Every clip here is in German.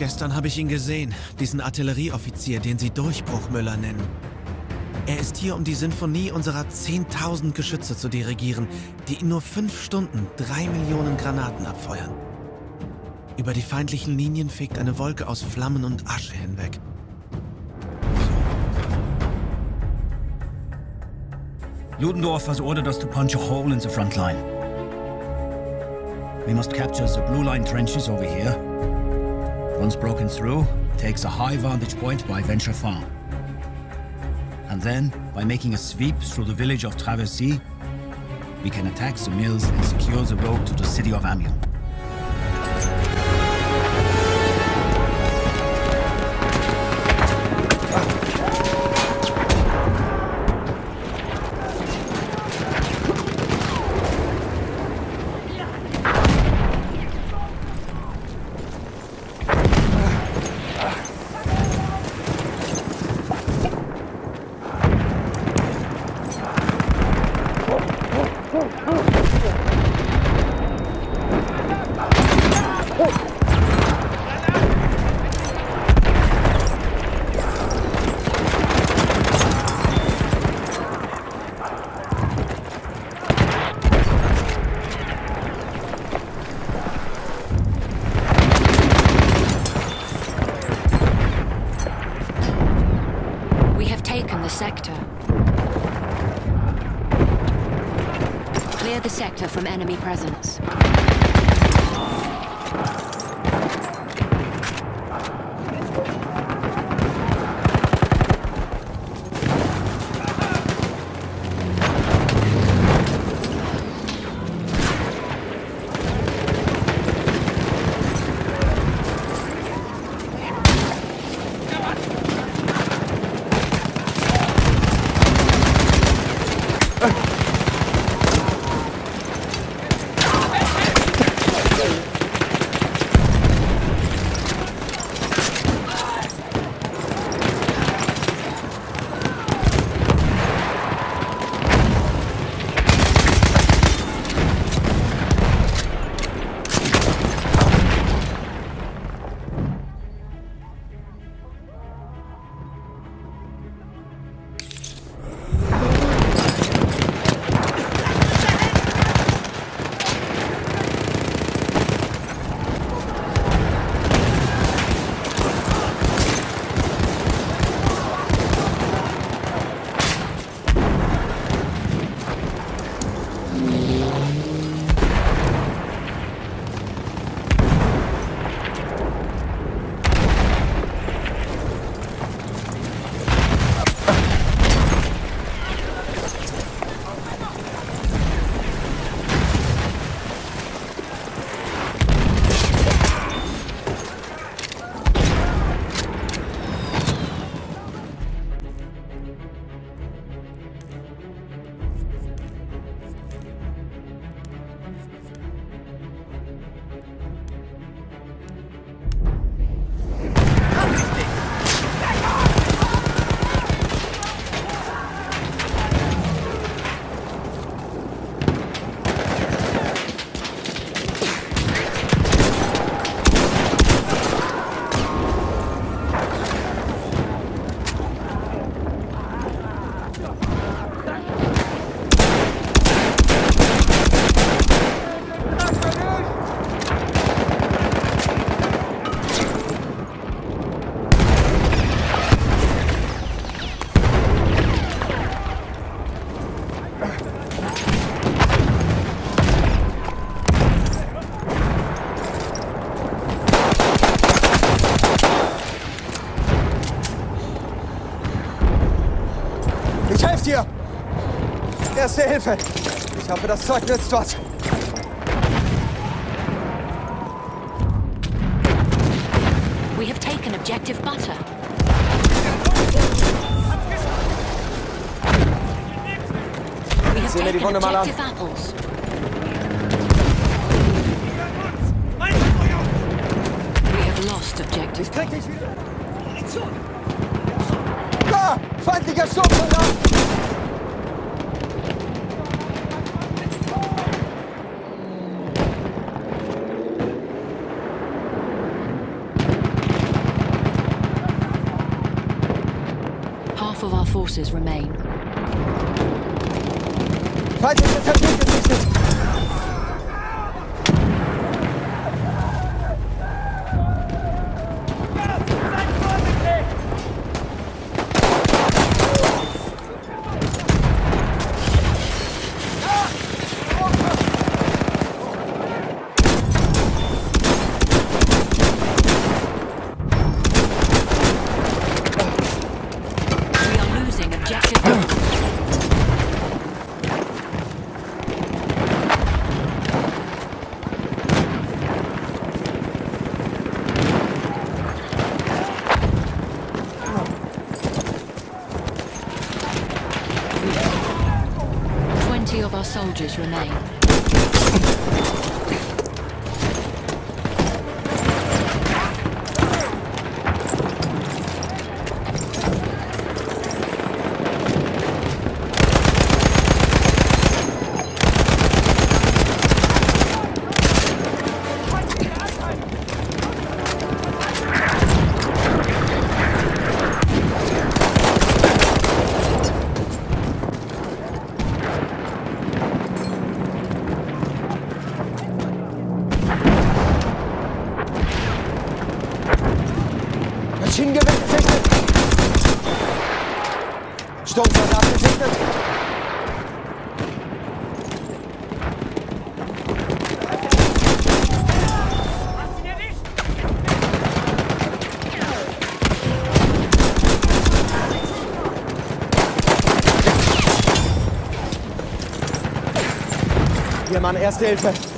Gestern habe ich ihn gesehen, diesen Artillerieoffizier, den Sie Durchbruchmüller nennen. Er ist hier, um die Sinfonie unserer 10.000 Geschütze zu dirigieren, die in nur fünf Stunden drei Millionen Granaten abfeuern. Über die feindlichen Linien fegt eine Wolke aus Flammen und Asche hinweg. Ludendorff has ordered us to punch a hole in the front line. We must capture the blue line trenches over here. Once broken through, takes a high vantage point by Venture Farm. And then, by making a sweep through the village of Traversy, we can attack the mills and secure the road to the city of Amiens. Sector. Clear the sector from enemy presence. Dir! Erste Hilfe! Ich hoffe, das Zeug nützt was. We have taken objective butter. We have taken objective apples. We have lost objective. Ich krieg dich wieder. Da! Feindlicher Sturmsoldat! Remain. Of our soldiers remain. Maschinengewehr gesichtet! Sturmsoldat gesichtet! Hier, Mann, Erste Hilfe!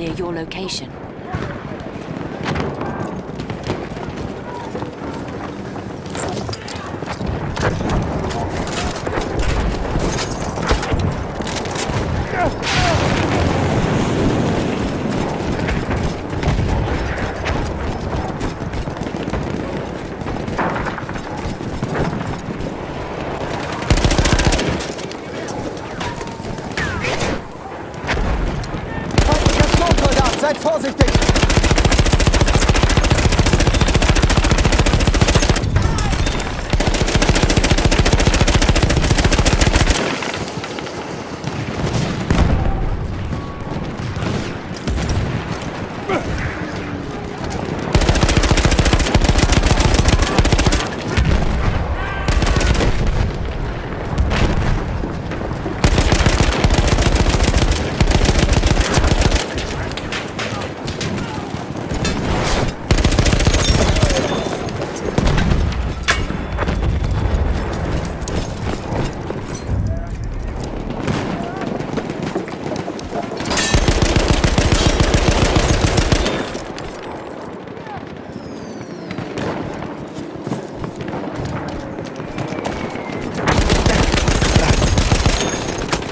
Near your location. Seid vorsichtig!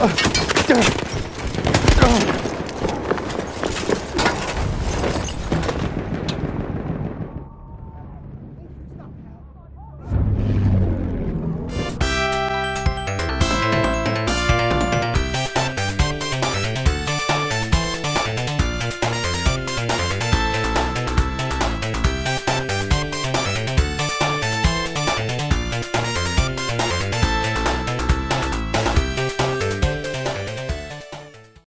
Oh,